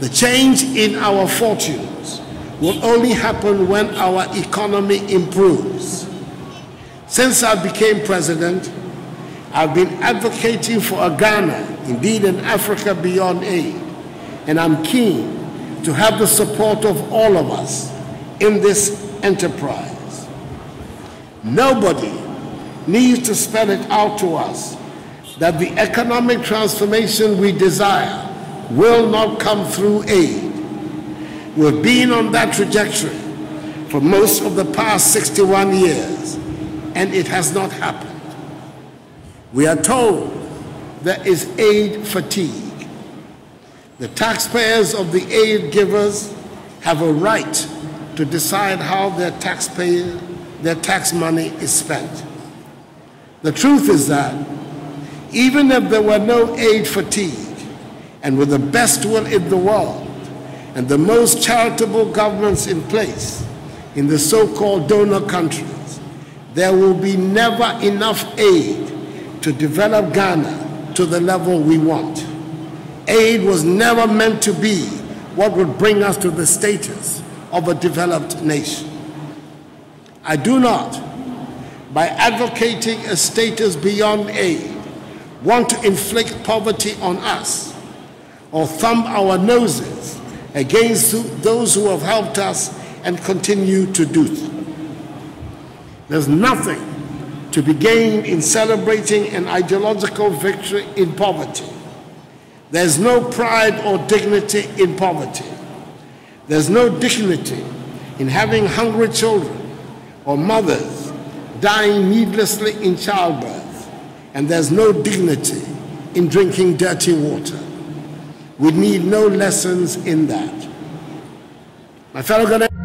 The change in our fortunes will only happen when our economy improves. Since I became president, I've been advocating for a Ghana, indeed an Africa beyond aid, and I'm keen to have the support of all of us in this enterprise. Nobody needs to spell it out to us that the economic transformation we desire will not come through aid. We've been on that trajectory for most of the past 61 years, and it has not happened. We are told there is aid fatigue. The taxpayers of the aid givers have a right to decide how their taxpayer, their tax money is spent. The truth is that even if there were no aid fatigue, and with the best will in the world and the most charitable governments in place in the so-called donor countries, there will be never enough aid to develop Ghana to the level we want. Aid was never meant to be what would bring us to the status of a developed nation. I do not, by advocating a status beyond aid, want to inflict poverty on us or thumb our noses against those who have helped us and continue to do so. There's nothing to be gained in celebrating an ideological victory in poverty. There's no pride or dignity in poverty. There's no dignity in having hungry children or mothers dying needlessly in childbirth. And there's no dignity in drinking dirty water. We need no lessons in that. My fellow Ghanaians,